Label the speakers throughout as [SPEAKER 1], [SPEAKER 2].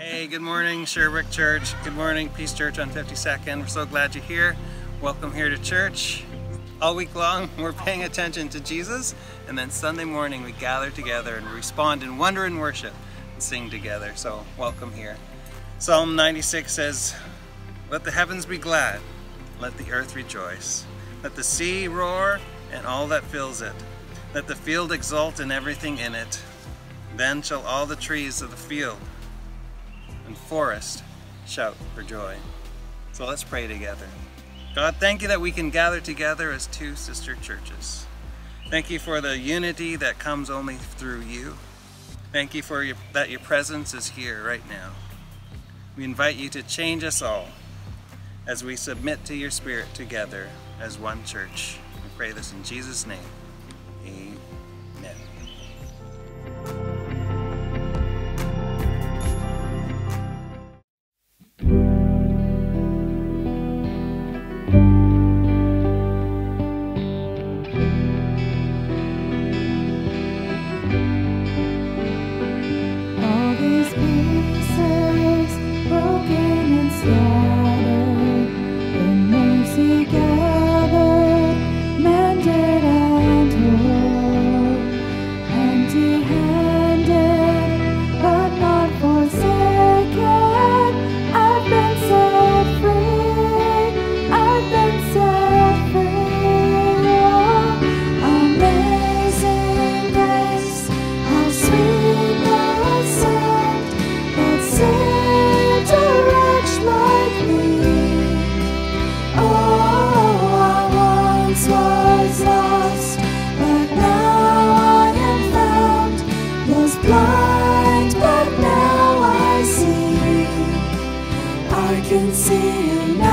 [SPEAKER 1] Hey, good morning, Sherbrooke Church. Good morning, Peace Church on 52nd. We're so glad you're here. Welcome here to church. All week long, we're paying attention to Jesus, and then Sunday morning, we gather together and respond in wonder and worship and sing together. So, welcome here. Psalm 96 says, Let the heavens be glad, let the earth rejoice. Let the sea roar and all that fills it. Let the field exult and everything in it. Then shall all the trees of the field and forest shout for joy. So let's pray together. God, thank you that we can gather together as two sister churches. Thank you for the unity that comes only through you. Thank you for your, that your presence is here right now. We invite you to change us all as we submit to your spirit together as one church. We pray this in Jesus' name.
[SPEAKER 2] Can see you now.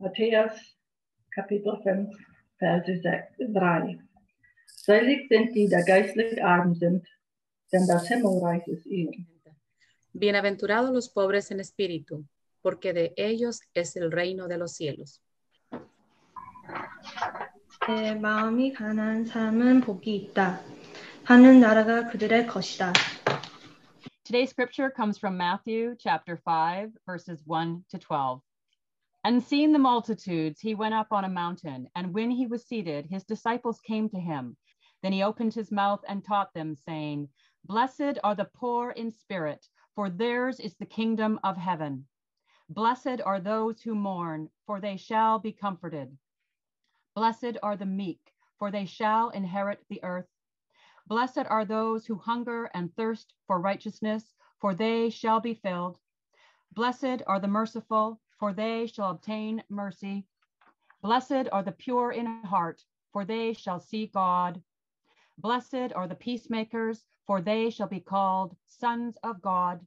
[SPEAKER 3] Matthäus Kapitel 5, Verse 3. Selig sind die, die geistlich arm sind, denn das Himmelreich ist ihnen.
[SPEAKER 4] Bienaventurados los pobres en espíritu, porque de ellos es el reino de los cielos.
[SPEAKER 5] 내 마음이 가난한 사람은 복이 있다. 하는 나라가 그들의 것이다.
[SPEAKER 6] Today's scripture comes from Matthew chapter 5, verses 1 to 12. And seeing the multitudes, he went up on a mountain, and when he was seated, his disciples came to him. Then he opened his mouth and taught them, saying, Blessed are the poor in spirit, for theirs is the kingdom of heaven. Blessed are those who mourn, for they shall be comforted. Blessed are the meek, for they shall inherit the earth. Blessed are those who hunger and thirst for righteousness, for they shall be filled. Blessed are the merciful, for they shall obtain mercy. Blessed are the pure in heart, for they shall see God. Blessed are the peacemakers, for they shall be called sons of God.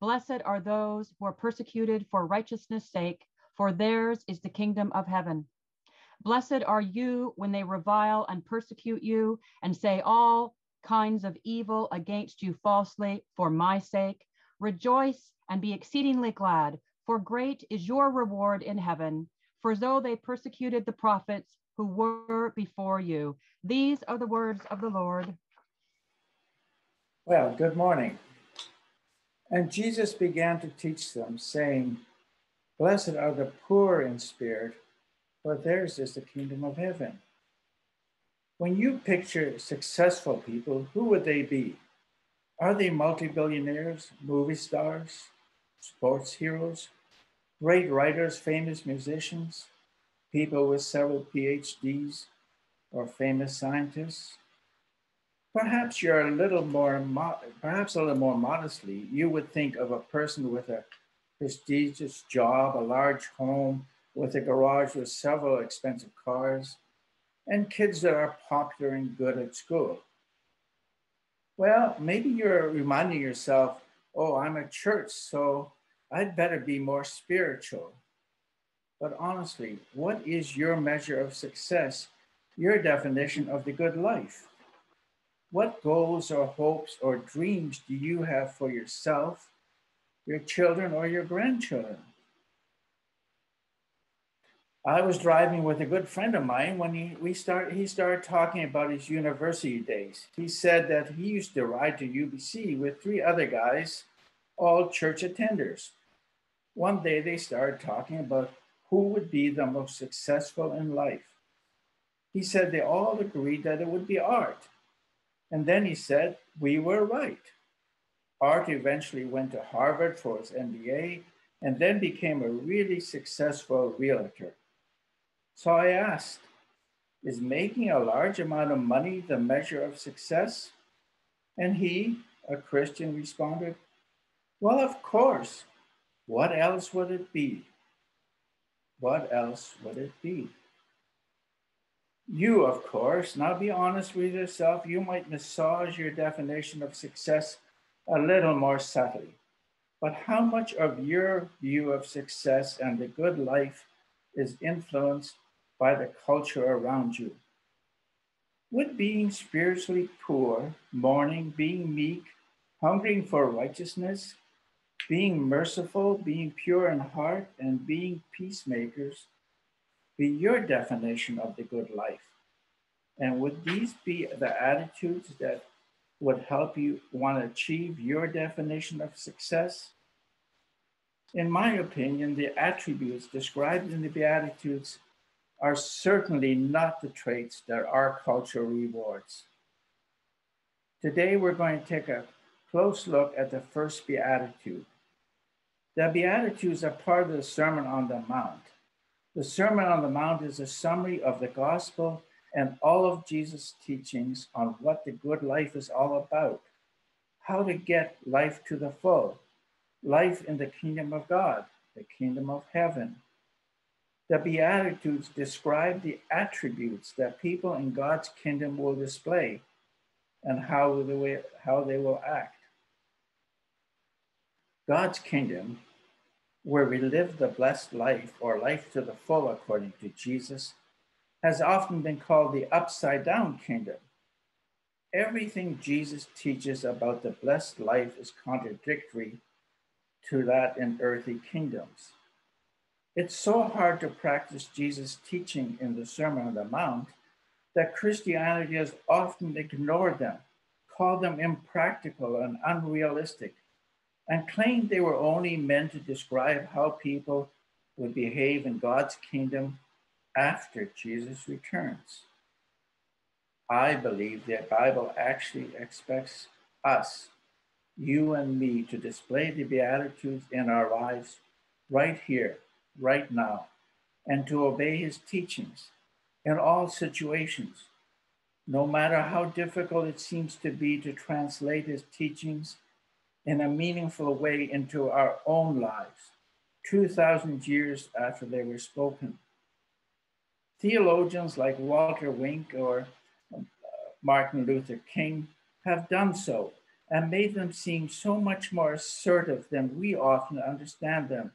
[SPEAKER 6] Blessed are those who are persecuted for righteousness' sake, for theirs is the kingdom of heaven. Blessed are you when they revile and persecute you and say all kinds of evil against you falsely for my sake. Rejoice and be exceedingly glad, for great is your reward in heaven. For though they persecuted the prophets who were before you, these are the words of the Lord.
[SPEAKER 7] Well, good morning. And Jesus began to teach them, saying, Blessed are the poor in spirit, for theirs is the kingdom of heaven. When you picture successful people, who would they be? Are they multi-billionaires, movie stars, sports heroes, great writers, famous musicians, people with several PhDs, or famous scientists? Perhaps you're a little more, mo- perhaps a little more modestly, you would think of a person with a prestigious job, a large home, with a garage with several expensive cars, and kids that are popular and good at school. Well, maybe you're reminding yourself, oh, I'm a church, so I'd better be more spiritual. But honestly, what is your measure of success, your definition of the good life? What goals or hopes or dreams do you have for yourself, your children, or your grandchildren? I was driving with a good friend of mine when he we start he started talking about his university days. He said that he used to ride to UBC with three other guys, all church attenders. One day they started talking about who would be the most successful in life. He said they all agreed that it would be Art. And then he said we were right. Art eventually went to Harvard for his MBA and then became a really successful realtor. So I asked, is making a large amount of money the measure of success? And he, a Christian, responded, Well, of course. What else would it be? What else would it be? You, of course, now be honest with yourself, you might massage your definition of success a little more subtly. But how much of your view of success and the good life is influenced by the culture around you? Would being spiritually poor, mourning, being meek, hungering for righteousness, being merciful, being pure in heart, and being peacemakers be your definition of the good life? And would these be the attitudes that would help you want to achieve your definition of success? In my opinion, the attributes described in the Beatitudes are certainly not the traits that our culture rewards. Today, we're going to take a close look at the first Beatitude. The Beatitudes are part of the Sermon on the Mount. The Sermon on the Mount is a summary of the gospel and all of Jesus' teachings on what the good life is all about, how to get life to the full, life in the kingdom of God, the kingdom of heaven. The Beatitudes describe the attributes that people in God's kingdom will display and how they will, act. God's kingdom, where we live the blessed life or life to the full according to Jesus, has often been called the upside down kingdom. Everything Jesus teaches about the blessed life is contradictory to that in earthly kingdoms. It's so hard to practice Jesus' teaching in the Sermon on the Mount that Christianity has often ignored them, called them impractical and unrealistic, and claimed they were only meant to describe how people would behave in God's kingdom after Jesus returns. I believe the Bible actually expects us, you and me, to display the Beatitudes in our lives right here, right now, and to obey his teachings in all situations. No matter how difficult it seems to be to translate his teachings in a meaningful way into our own lives, 2,000 years after they were spoken. Theologians like Walter Wink or uh, Martin Luther King have done so and made them seem so much more assertive than we often understand them,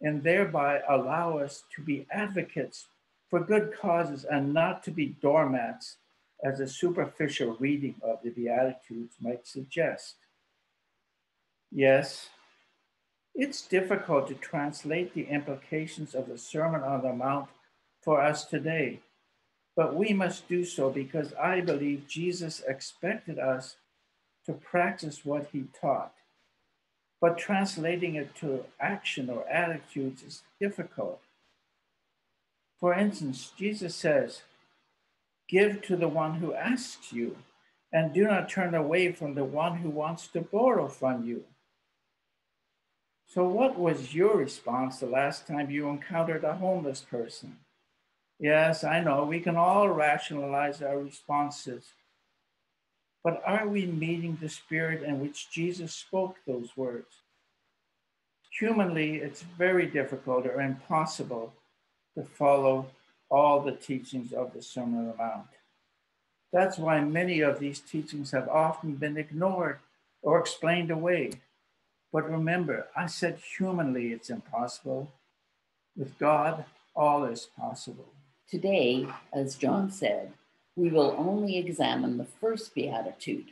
[SPEAKER 7] and thereby allow us to be advocates for good causes and not to be doormats, as a superficial reading of the Beatitudes might suggest. Yes, it's difficult to translate the implications of the Sermon on the Mount for us today, but we must do so because I believe Jesus expected us to practice what he taught. But translating it to action or attitudes is difficult. For instance, Jesus says, Give to the one who asks you, and do not turn away from the one who wants to borrow from you. So, what was your response the last time you encountered a homeless person? Yes, I know we can all rationalize our responses, but are we meeting the spirit in which Jesus spoke those words? Humanly, it's very difficult or impossible to follow all the teachings of the Sermon on the Mount. That's why many of these teachings have often been ignored or explained away. But remember, I said humanly it's impossible. With God, all is possible.
[SPEAKER 8] Today, as John said, we will only examine the first beatitude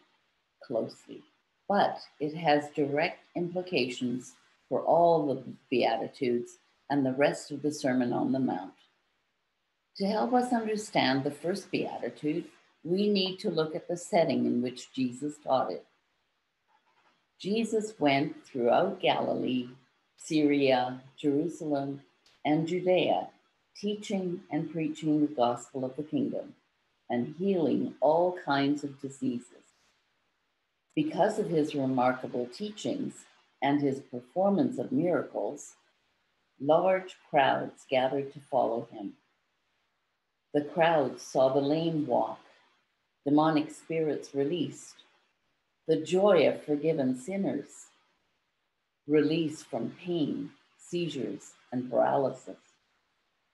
[SPEAKER 8] closely, but it has direct implications for all the beatitudes and the rest of the Sermon on the Mount. To help us understand the first beatitude, we need to look at the setting in which Jesus taught it. Jesus went throughout Galilee, Syria, Jerusalem, and Judea, teaching and preaching the gospel of the kingdom and healing all kinds of diseases. Because of his remarkable teachings and his performance of miracles, large crowds gathered to follow him. The crowds saw the lame walk, demonic spirits released, the joy of forgiven sinners, release from pain, seizures, and paralysis.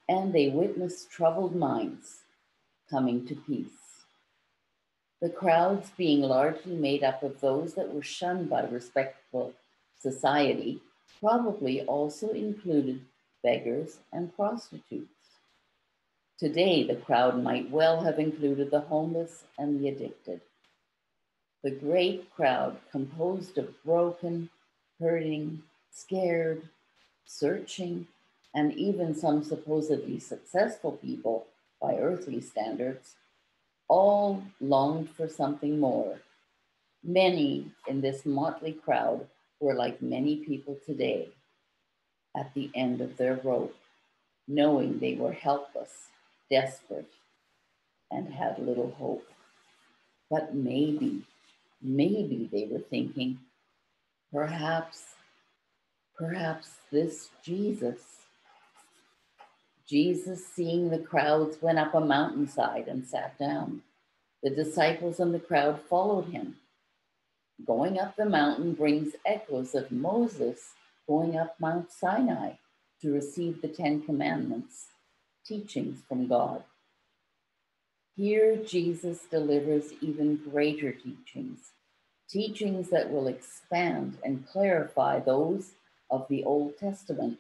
[SPEAKER 8] And they witnessed troubled minds coming to peace. The crowds, being largely made up of those that were shunned by respectable society, probably also included beggars and prostitutes. Today, the crowd might well have included the homeless and the addicted. The great crowd, composed of broken, hurting, scared, searching, and even some supposedly successful people by earthly standards, all longed for something more. Many in this motley crowd were like many people today at the end of their rope, knowing they were helpless, desperate, and had little hope. But maybe, maybe they were thinking, perhaps, perhaps this Jesus. Jesus, seeing the crowds, went up a mountainside and sat down. The disciples and the crowd followed him. Going up the mountain brings echoes of Moses going up Mount Sinai to receive the Ten Commandments, teachings from God. Here, Jesus delivers even greater teachings, teachings that will expand and clarify those of the Old Testament.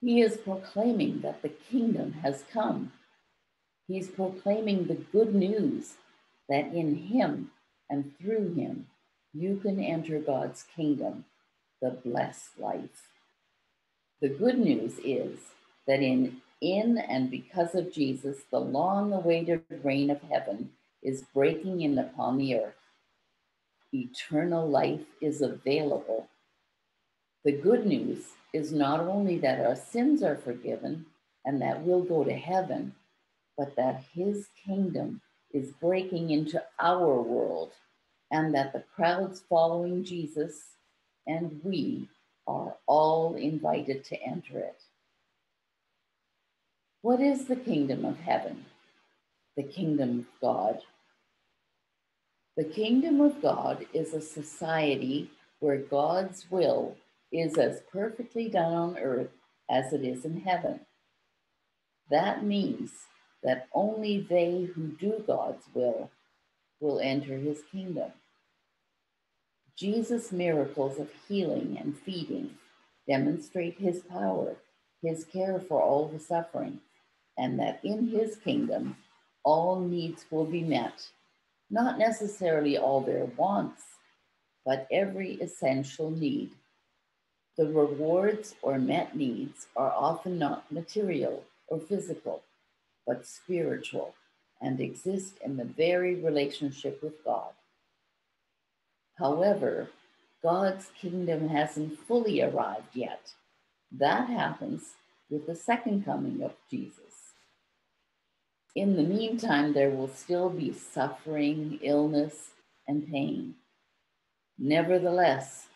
[SPEAKER 8] He is proclaiming that the kingdom has come. He's proclaiming the good news that in him and through him you can enter God's kingdom, the blessed life. The good news is that in in and because of Jesus, the long awaited reign of heaven is breaking in upon the earth. Eternal life is available. The good news is not only that our sins are forgiven and that we'll go to heaven, but that his kingdom is breaking into our world and that the crowds following Jesus and we are all invited to enter it. What is the kingdom of heaven? The kingdom of God. The kingdom of God is a society where God's will is as perfectly done on earth as it is in heaven. That means that only they who do God's will will enter his kingdom. Jesus' miracles of healing and feeding demonstrate his power, his care for all the suffering, and that in his kingdom all needs will be met, not necessarily all their wants, but every essential need. The rewards or met needs are often not material or physical, but spiritual and exist in the very relationship with God. However, God's kingdom hasn't fully arrived yet. That happens with the second coming of Jesus. In the meantime, there will still be suffering, illness, and pain. Nevertheless,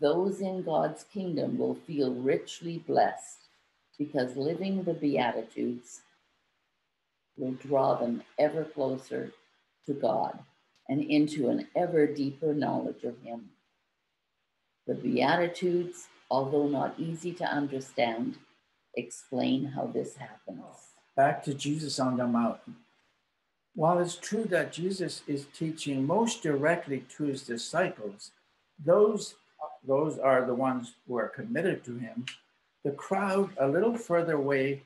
[SPEAKER 8] those in God's kingdom will feel richly blessed because living the Beatitudes will draw them ever closer to God and into an ever deeper knowledge of Him. The Beatitudes, although not easy to understand, explain how this happens.
[SPEAKER 7] Back to Jesus on the mountain. While it's true that Jesus is teaching most directly to his disciples, those, those are the ones who are committed to him. The crowd a little further away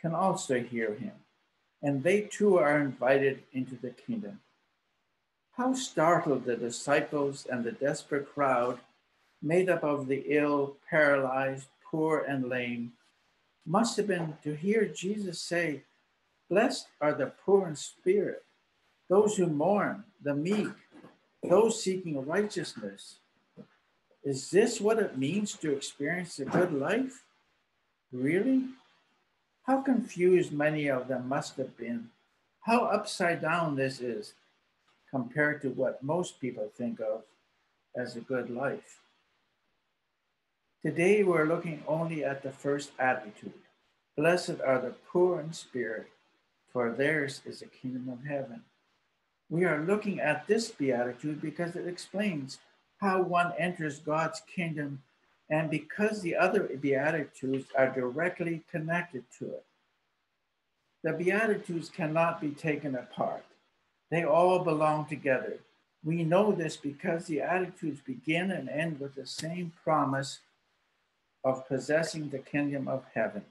[SPEAKER 7] can also hear him, and they too are invited into the kingdom. How startled the disciples and the desperate crowd, made up of the ill, paralyzed, poor, and lame, must have been to hear Jesus say, Blessed are the poor in spirit, those who mourn, the meek, those seeking righteousness. Is this what it means to experience a good life? Really? How confused many of them must have been. How upside down this is compared to what most people think of as a good life. Today, we're looking only at the first attitude. Blessed are the poor in spirit, for theirs is the kingdom of heaven. We are looking at this beatitude because it explains how one enters God's kingdom and because the other beatitudes are directly connected to it. The beatitudes cannot be taken apart. They all belong together. We know this because the attitudes begin and end with the same promise of possessing the kingdom of heaven.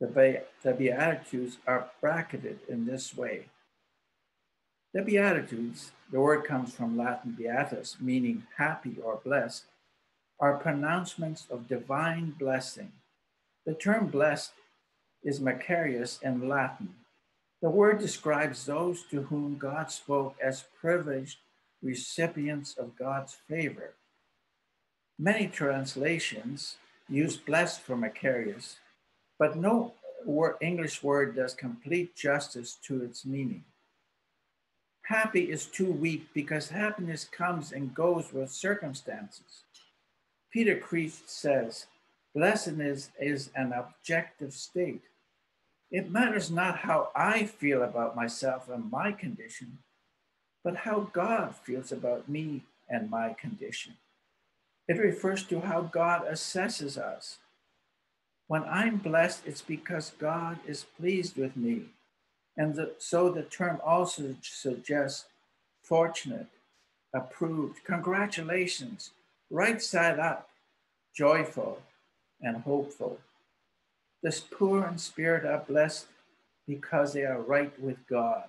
[SPEAKER 7] The, Be- the Beatitudes are bracketed in this way. The Beatitudes, the word comes from Latin beatus, meaning happy or blessed, are pronouncements of divine blessing. The term blessed is makarios in Latin. The word describes those to whom God spoke as privileged recipients of God's favor. Many translations use blessed for makarios, but no English word does complete justice to its meaning. Happy is too weak because happiness comes and goes with circumstances. Peter Kreeft says, blessedness is an objective state. It matters not how I feel about myself and my condition, but how God feels about me and my condition. It refers to how God assesses us. When I'm blessed, it's because God is pleased with me. And the, so the term also suggests fortunate, approved, congratulations, right side up, joyful, and hopeful. This poor in spirit are blessed because they are right with God.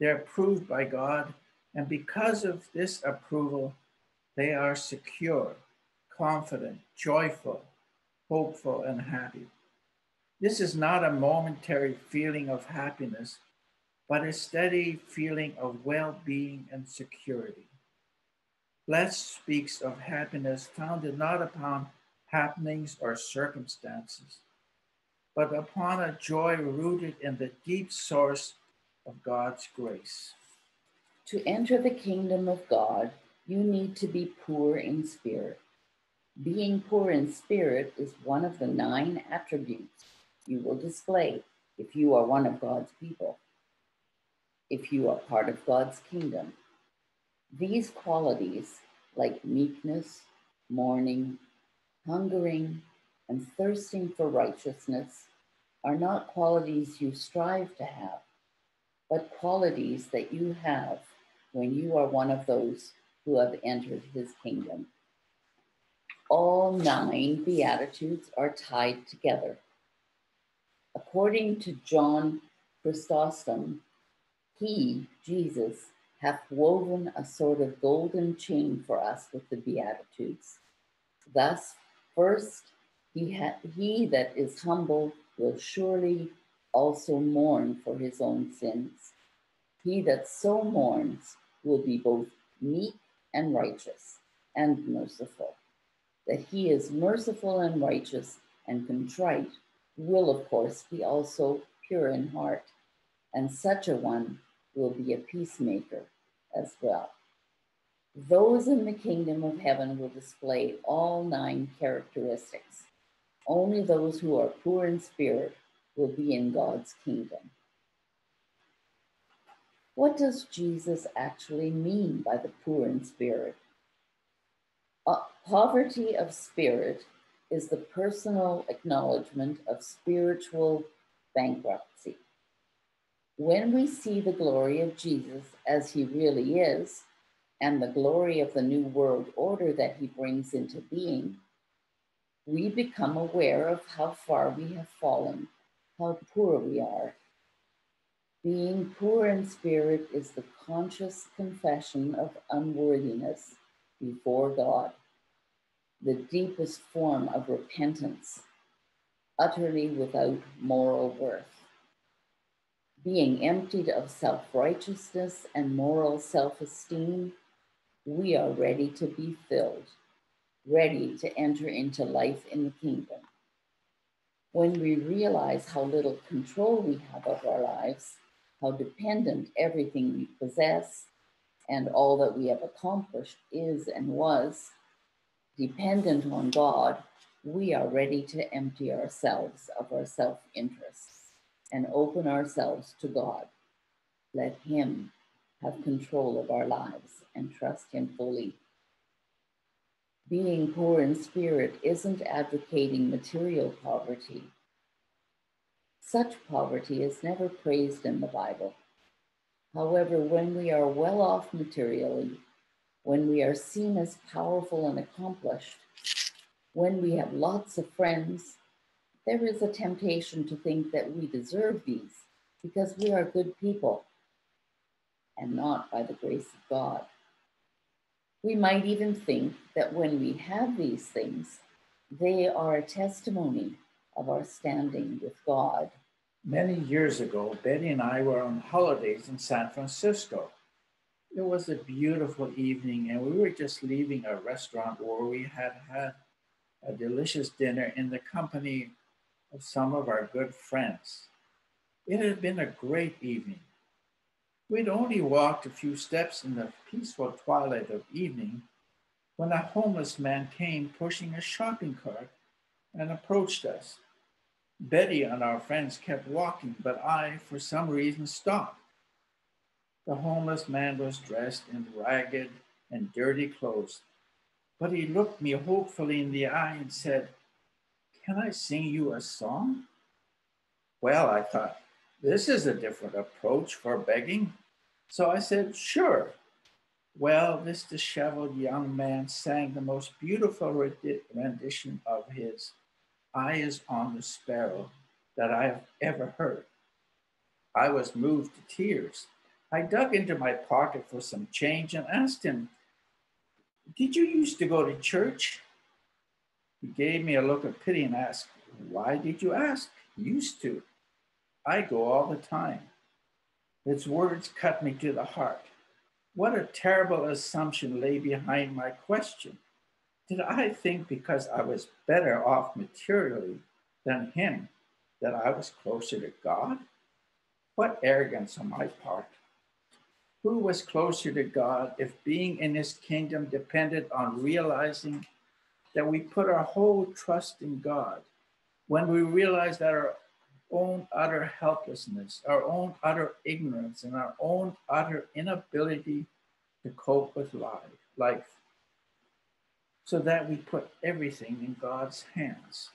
[SPEAKER 7] They're approved by God, and because of this approval, they are secure, confident, joyful, hopeful, and happy. This is not a momentary feeling of happiness, but a steady feeling of well being and security. Blessed speaks of happiness founded not upon happenings or circumstances, but upon a joy rooted in the deep source of God's grace.
[SPEAKER 8] To enter the kingdom of God, you need to be poor in spirit. Being poor in spirit is one of the nine attributes you will display if you are one of God's people, if you are part of God's kingdom. These qualities, like meekness, mourning, hungering, and thirsting for righteousness, are not qualities you strive to have, but qualities that you have when you are one of those who have entered his kingdom. All nine Beatitudes are tied together. According to John Chrysostom, he, Jesus, hath woven a sort of golden chain for us with the Beatitudes. Thus, first, he, ha- he that is humble will surely also mourn for his own sins. He that so mourns will be both meek and righteous and merciful. That he is merciful and righteous and contrite will, of course, be also pure in heart, and such a one will be a peacemaker as well. Those in the kingdom of heaven will display all nine characteristics. Only those who are poor in spirit will be in God's kingdom. What does Jesus actually mean by the poor in spirit? Uh, poverty of spirit is the personal acknowledgement of spiritual bankruptcy. When we see the glory of Jesus as he really is, and the glory of the new world order that he brings into being, we become aware of how far we have fallen, how poor we are. Being poor in spirit is the conscious confession of unworthiness before God, the deepest form of repentance, utterly without moral worth. Being emptied of self righteousness and moral self esteem, we are ready to be filled, ready to enter into life in the kingdom. When we realize how little control we have of our lives, how dependent everything we possess and all that we have accomplished is and was dependent on God, we are ready to empty ourselves of our self interests and open ourselves to God. Let Him have control of our lives and trust Him fully. Being poor in spirit isn't advocating material poverty. Such poverty is never praised in the Bible. However, when we are well off materially, when we are seen as powerful and accomplished, when we have lots of friends, there is a temptation to think that we deserve these because we are good people and not by the grace of God. We might even think that when we have these things, they are a testimony of our standing with God.
[SPEAKER 7] Many years ago, Betty and I were on holidays in San Francisco. It was a beautiful evening, and we were just leaving a restaurant where we had had a delicious dinner in the company of some of our good friends. It had been a great evening. We'd only walked a few steps in the peaceful twilight of evening when a homeless man came pushing a shopping cart and approached us. Betty and our friends kept walking, but I, for some reason, stopped. The homeless man was dressed in ragged and dirty clothes, But he looked me hopefully in the eye and said, Can I sing you a song? Well, I thought, this is a different approach for begging. So I said, Sure. Well, this disheveled young man sang the most beautiful rendition of his Eye is on the Sparrow that I have ever heard. I was moved to tears. I dug into my pocket for some change and asked him, Did you used to go to church? He gave me a look of pity and asked, Why did you ask? Used to. I go all the time. Its words cut me to the heart. What a terrible assumption lay behind my question. Did I think because I was better off materially than him that I was closer to God? What arrogance on my part. Who was closer to God if being in his kingdom depended on realizing that we put our whole trust in God? When we realize that our own utter helplessness, our own utter ignorance, and our own utter inability to cope with life, so that we put everything in God's hands.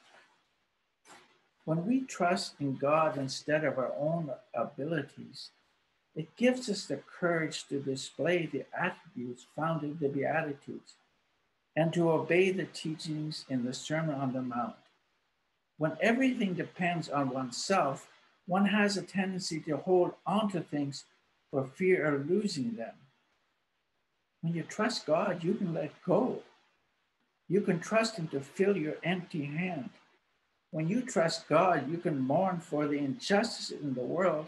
[SPEAKER 7] When we trust in God instead of our own abilities, it gives us the courage to display the attributes found in the Beatitudes and to obey the teachings in the Sermon on the Mount. When everything depends on oneself, one has a tendency to hold on to things for fear of losing them. When you trust God, you can let go. You can trust Him to fill your empty hand. When you trust God, you can mourn for the injustices in the world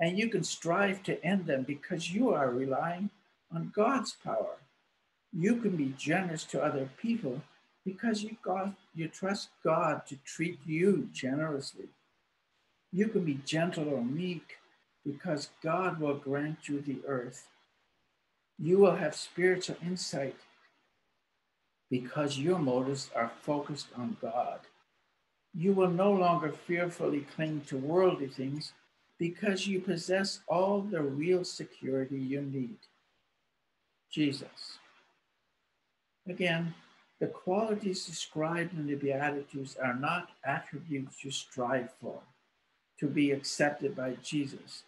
[SPEAKER 7] and you can strive to end them because you are relying on God's power. You can be generous to other people because you, God, you trust God to treat you generously. You can be gentle or meek because God will grant you the earth. You will have spiritual insight because your motives are focused on God. You will no longer fearfully cling to worldly things because you possess all the real security you need. Jesus. Again, the qualities described in the Beatitudes are not attributes you strive for to be accepted by Jesus,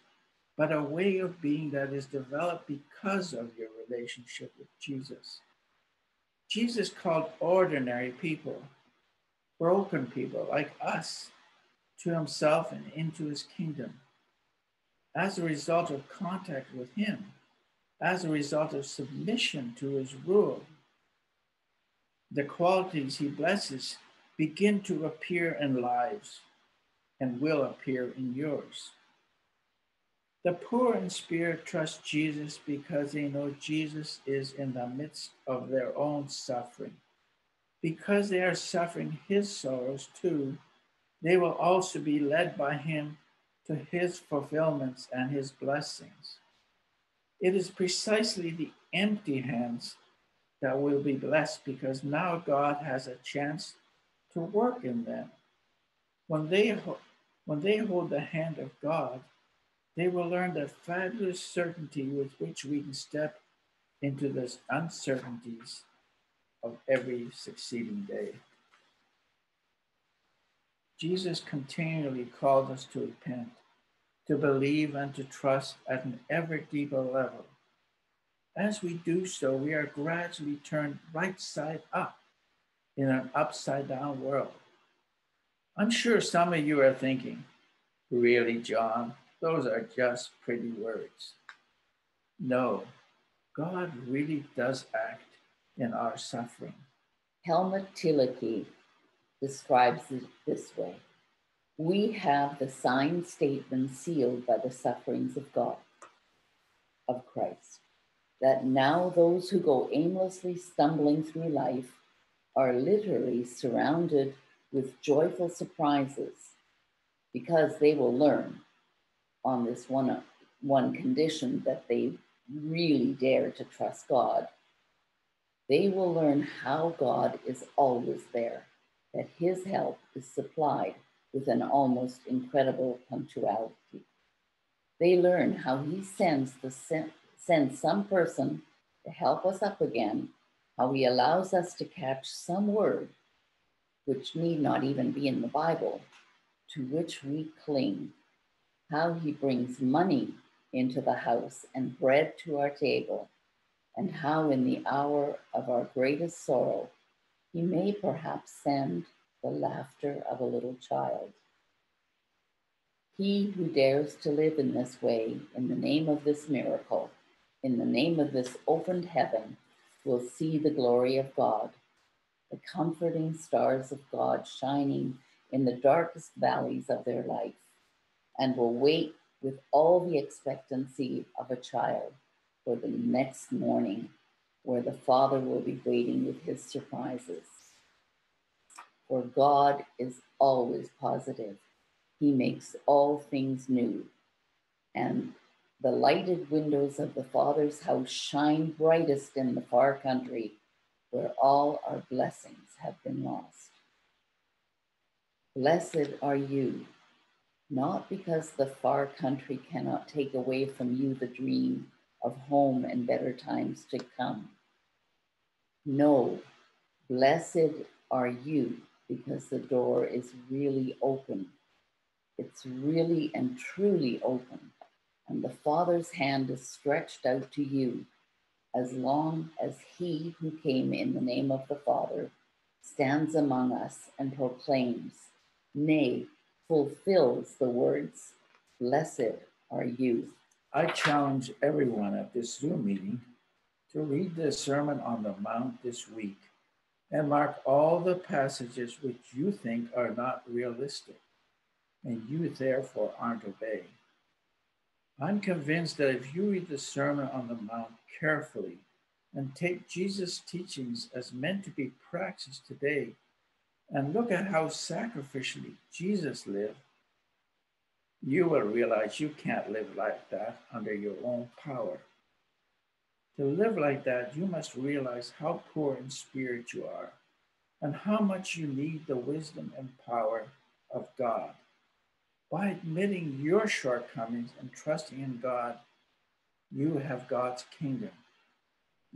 [SPEAKER 7] but a way of being that is developed because of your relationship with Jesus. Jesus called ordinary people, broken people like us, to himself and into his kingdom. As a result of contact with him, as a result of submission to his rule, the qualities he blesses begin to appear in lives and will appear in yours. The poor in spirit trust Jesus because they know Jesus is in the midst of their own suffering. Because they are suffering his sorrows too, they will also be led by him to his fulfillments and his blessings. It is precisely the empty hands that will be blessed because now God has a chance to work in them. When they, when they hold the hand of God, they will learn the fabulous certainty with which we can step into the uncertainties of every succeeding day. Jesus continually called us to repent, to believe, and to trust at an ever deeper level as we do so, we are gradually turned right side up in an upside down world. I'm sure some of you are thinking, really, John, those are just pretty words. No, God really does act in our suffering.
[SPEAKER 8] Helmut Thielicke describes it this way We have the signed statement sealed by the sufferings of God, of Christ that now those who go aimlessly stumbling through life are literally surrounded with joyful surprises because they will learn on this one, one condition that they really dare to trust God. They will learn how God is always there, that his help is supplied with an almost incredible punctuality. They learn how he sends the send some person to help us up again how he allows us to catch some word, which need not even be in the Bible, to which we cling, how he brings money into the house and bread to our table, and how in the hour of our greatest sorrow, he may perhaps send the laughter of a little child. He who dares to live in this way, in the name of this miracle, in the name of this opened heaven, will see the glory of God, the comforting stars of God shining in the darkest valleys of their life, and will wait with all the expectancy of a child for the next morning, where the Father will be waiting with his surprises. For God is always positive. He makes all things new. And the lighted windows of the Father's house shine brightest in the far country where all our blessings have been lost. Blessed are you, not because the far country cannot take away from you the dream of home and better times to come. No, blessed are you because the door is really open. It's really and truly open. And the Father's hand is stretched out to you as long as He who came in the name of the Father stands among us and proclaims, nay, fulfills the words, Blessed are you.
[SPEAKER 7] I challenge everyone at this Zoom meeting to read the Sermon on the Mount this week and mark all the passages which you think are not realistic and you therefore aren't obeying. I'm convinced that if you read the Sermon on the Mount carefully and take Jesus' teachings as meant to be practiced today and look at how sacrificially Jesus lived, you will realize you can't live like that under your own power. To live like that, you must realize how poor in spirit you are and how much you need the wisdom and power of God. By admitting your shortcomings and trusting in God, you have God's kingdom.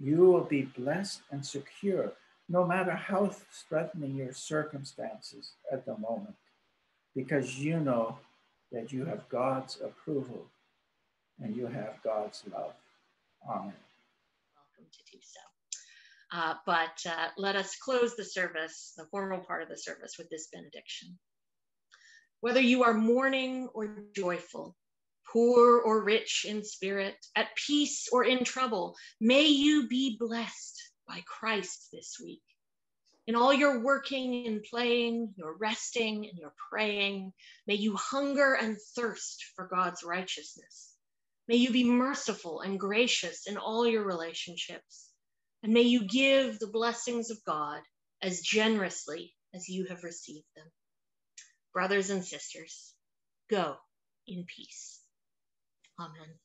[SPEAKER 7] You will be blessed and secure no matter how threatening your circumstances at the moment, because you know that you have God's approval and you have God's love. Amen Welcome
[SPEAKER 9] to do so. Uh, but uh, let us close the service, the formal part of the service, with this benediction. Whether you are mourning or joyful, poor or rich in spirit, at peace or in trouble, may you be blessed by Christ this week. In all your working and playing, your resting and your praying, may you hunger and thirst for God's righteousness. May you be merciful and gracious in all your relationships. And may you give the blessings of God as generously as you have received them. Brothers and sisters, go in peace. Amen.